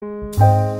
you